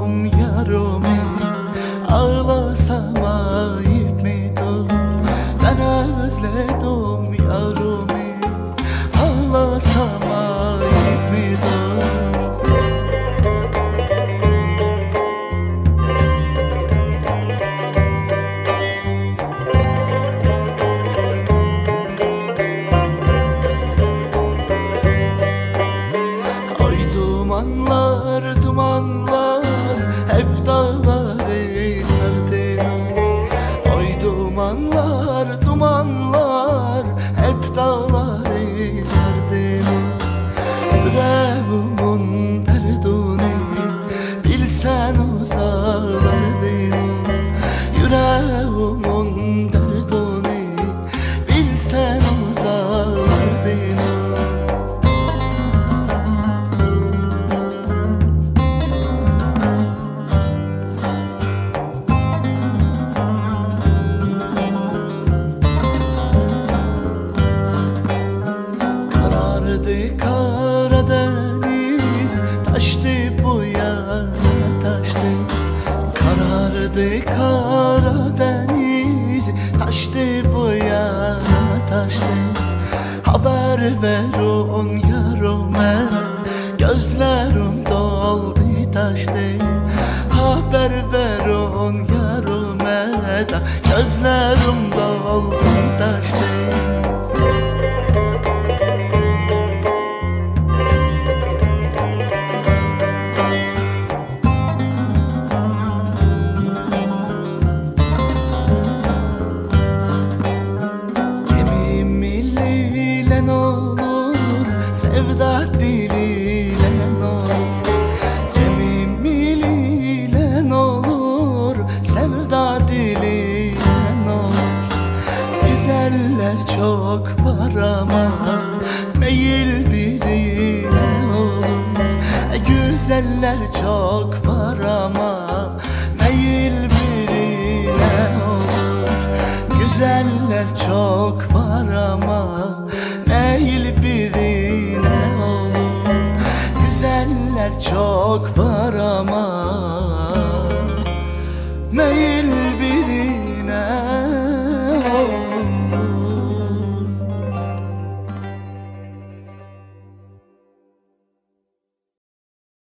özledim yarımı Ağlasam ayıp mıydı Ben özledim yarımı Ağlasam ayıp mıydı Yüreğimin derdini bilsen uzağlardınız Karardı Karadeniz Taştı Taştı bu yana taştı. Haber ver on yarıma Gözlerim doldu taştı. Haber ver on yarıma da Gözlerim doldu taştı Sevda diliyle olur? Yemin ile olur? Sevda diliyle olur? Güzeller çok var ama Meyil birine olur? Güzeller çok var ama Meyil birine olur? Güzeller çok var ama Çok var ama. Meyil